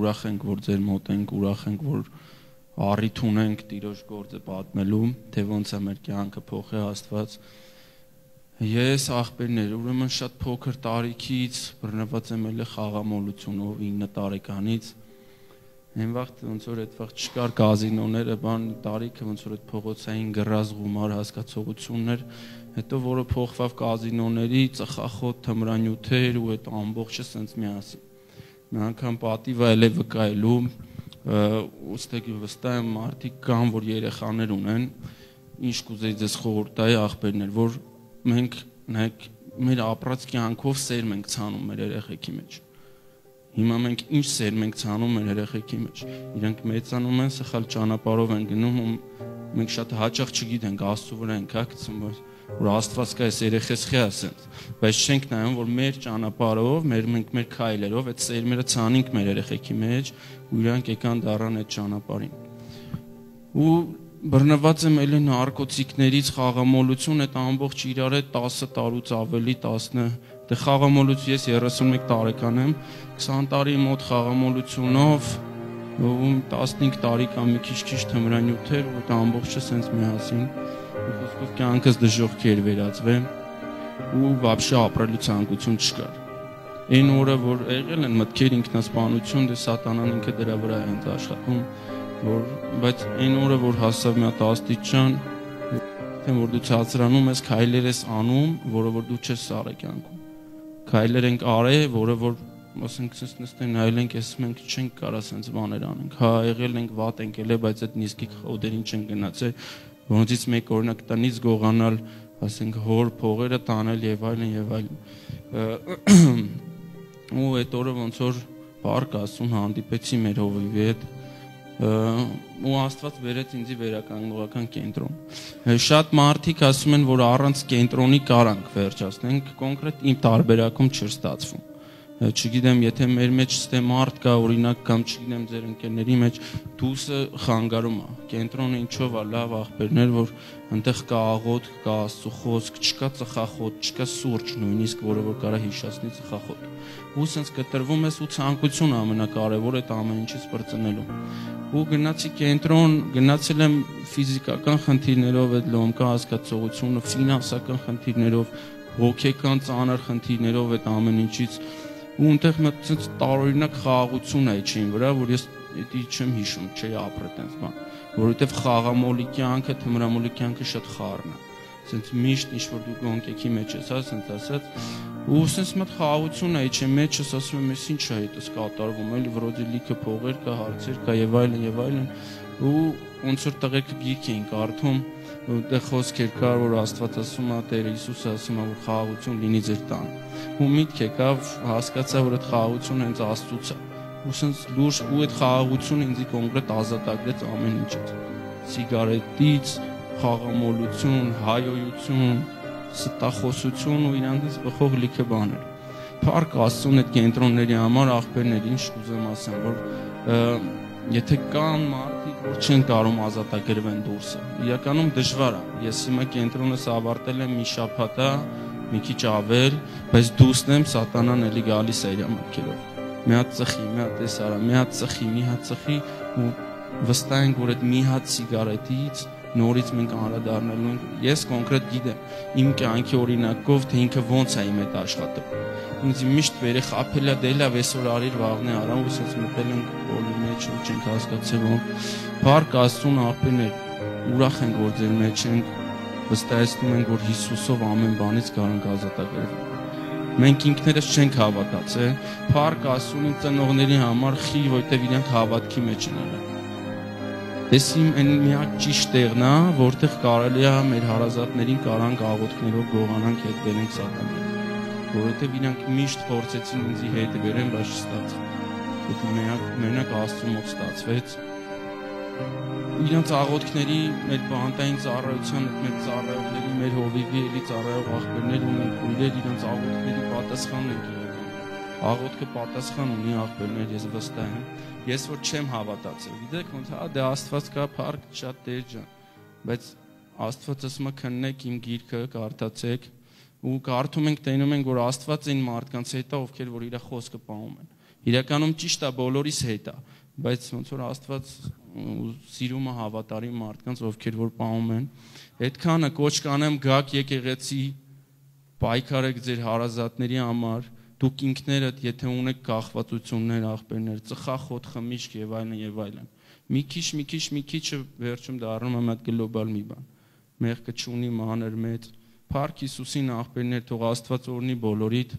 ուրախ ենք, որ ձեր մոտ ենք, ուրախ ենք, որ առիթ ունենք Տիրոջ գործը պատմելու, թե ոնց է մեր կյանքը փոխի Աստված։ Ես աղբերներ, ուրեմն շատ փոքր տարիքից բռնված եմ ելը խաղամոլությունով 9 տարեկանից Այն վաղ ոնց որ այդ վաղ չկար կազինոները, բան տարիքը ոնց որ այդ փողոցային գրազ գումար հասկացողություններ, հետո որը փոխվավ կազինոների, ծխախոտ, թմրանյութեր ու այդ ամբողջը սենց միասին։ Մի անգամ պատիվը էլ է վկայելու, ուստեք վստահ եմ մարդիկ կան, որ երեխաներ ունեն, ինչ կուզեի ձեզ խորհուրդայի աղբերներ, որ մենք նայեք մեր ապրած կյանքով սեր մենք ցանում մեր երեխեքի մեջ Հիմա մենք ինչ սեր մենք ցանում մեր երեխեքի մեջ։ Իրանք մեծանում են, սխալ ճանապարհով են գնում ու մենք շատ հաճախ չգիտենք Աստծո վրա ենք հա գցում որ Աստված կա այս երեխես խի ասենց բայց չենք նայում որ մեր ճանապարհով մեր մենք մեր քայլերով այդ սերմերը ցանինք մեր երեխեքի մեջ ու իրանք եկան դառան այդ ճանապարհին ու բռնված եմ ելը նարկոտիկներից խաղամոլություն այդ ամբողջ իրար է 10 տարուց ավելի 10 Դե խաղամոլուց ես 31 տարեկան եմ, 20 տարի մոտ խաղամոլությունով ում 15 տարի կամ մի քիչ քիչ թմրանյութ էր, որ դա ամբողջը սենց միասին։ Խոսքով կյանքս դժոխք էր վերածվել ու բաբշե ապրելու ցանկություն չկար։ Այն օրը, որ եղել են մտքեր ինքնասպանություն, դե սատանան ինքը դրա վրա է ընդ աշխատում, որ բայց այն օրը, որ հասավ մի հատ աստիճան, թե որ դու ցածրանում ես, քայլեր ես անում, որը որ դու չես սարեկյանք Քայլեր ենք արել, որը որ ասենք sense նստեն նայել ենք, ես մենք չենք կարա sense բաներ անենք։ Հա, եղել ենք վատ ենք ելե, բայց այդ նիզկի խոդերին չեն գնացել, որոնցից մեկ օրինակ տնից գողանալ, ասենք հոր փողերը տանել եւ այլն եւ այլն։ Ու այդ օրը ոնց որ պարկ ասում հանդիպեցի մեր հովիվի հետ ու Աստված վերեց ինձի վերականգնողական կենտրոն։ Շատ մարդիկ ասում են, որ առանց կենտրոնի կարանք վերջացնենք, կոնկրետ իմ տարբերակում չէր ստացվում չգիտեմ, եթե մեր մեջ ստե մարդ կա, օրինակ կամ չգիտեմ ձեր ընկերների մեջ դուսը խանգարում է։ Կենտրոնը ինչով է լավ ախպերներ, որ այնտեղ կա աղոտ, կա աստծո խոսք, չկա ծխախոտ, չկա սուրճ նույնիսկ, որը որ կարա հիշացնի ծխախոտ։ Ու սենց կտրվում ես ու ցանկություն ամենակարևորը այդ ամեն ինչից բրծնելու։ Ու գնացի կենտրոն, գնացել եմ ֆիզիկական խնդիրներով այդ լոմկա հասկացողությունը, ֆինանսական խնդիրներով, հոգեկան ծանր խնդիրներով այդ ամեն ինչից ու այնտեղ մի ցած տարօրինակ խաղաղություն է իջին վրա, որ ես դա չեմ հիշում, չի ապրել տենց բան, որովհետև խաղամոլի կյանքը, թմրամոլի կյանքը շատ խառն է։ Սենց միշտ ինչ որ դու գոնկեքի մեջ ես, հա, սենց ասած, ու սենց մտ խաղաղություն է իջի մեջս, ասում եմ, ես ինչ է հետս կատարվում, էլի վրոդի լիքը փողեր կա, հարցեր կա եւ այլն եւ այլն, ու ոնց որ տղեկ գիրք էին կարդում, որտեղ խոսքեր կար, որ Աստված ասում է, Տերը Հիսուսը ասում է, որ խաղաղություն լինի ձեր տան։ Ու միտք եկավ, հասկացա, որ այդ խաղաղությունը հենց Աստծուց է։ Ու սենց լուրջ ու այդ խաղաղությունը ինձ կոնկրետ ազատագրեց ամեն ինչից։ Սիգարետից, խաղամոլություն, հայոյություն, ստախոսություն ու իրանից բխող լիքը բաներ։ Փառք Աստծուն այդ կենտրոնների համար աղբերներ, ինչ կուզեմ ասեմ, որ եթե կան մարդիկ, որ չեն կարող ազատագրվեն դուրսը։ Իրականում դժվար է։ Ես հիմա կենտրոնս ավարտել եմ մի շաբաթա, մի քիչ ավել, բայց դուսն եմ սատանան էլի գալիս է իր մտքերով։ Մի հատ ծխի, մի հատ տեսարա, մի հատ ծխի, մի հատ ծխի ու վստահ ենք, որ այդ մի հատ սիգարետից նորից մենք անդրադառնալու ենք։ Ես կոնկրետ գիտեմ իմ կյանքի օրինակով, թե ինքը ոնց է իմ հետ աշխատում։ Ինձ միշտ վերը խափելա դելա վեսոր արիր վաղնե արամ ու ասած մտել ենք բոլի մեջ ու չենք հասկացել ոնց։ Փառք Աստծուն աղբերներ, ուրախ ենք որ ձեր մեջ ենք, վստահեցնում ենք որ Հիսուսով ամեն բանից կարող ազատագրվել մենք ինքներս չենք հավատացել։ Փառք Աստծուն ծնողների համար խի, որտեվ իրենք հավատքի մեջ են եղել։ Դες իմ այն միակ ճիշտ տեղն է, որտեղ կարելի է մեր հարազատներին կարանք աղոթքներով գողանանք հետ բերենք սատանան։ Որովհետև իրանք միշտ փորձեցին ինձի հետ բերեն, բայց չստացավ։ Որտեղ միակ մենակ Աստծո ստացվեց։ Իրանց աղոթքների մեր բանտային ծառայության մեր ծառայողների, մեր հովիվի էլի ծառայող աղբերներ ունեն, քույրեր իրանց աղոթքների պատասխանն են աղոթքը պատասխան ունի աղբերներ, ես վստահ եմ։ Ես որ չեմ հավատացել։ Գիտեք ոնց հա դե Աստված կա փառք շատ Տեր ջան։ Բայց Աստված ասում է քննեք իմ գիրքը, կարդացեք ու կարդում ենք տենում ենք որ Աստված այն մարդկանց հետ է, ովքեր որ իր խոսքը պահում են։ Իրականում ճիշտ է բոլորիս հետ է, բայց ոնց որ Աստված սիրում է հավատարիմ մարդկանց, ովքեր որ պահում են։ Այդքանը կոչ կանեմ գաք եկեղեցի պայքարեք ձեր հարազատների համար, դուք ինքներդ եթե ունեք կախվածություններ, աղբերներ, ծխախոտ, խմիչք եւ այլն եւ այլն։ Մի քիչ, մի քիչ, մի քիչը վերջում դառնում է մատ գլոբալ մի բան։ Մեղքը չունի մանր մեծ։ Փառք Հիսուսին աղբերներ, թող Աստված օրնի բոլորիդ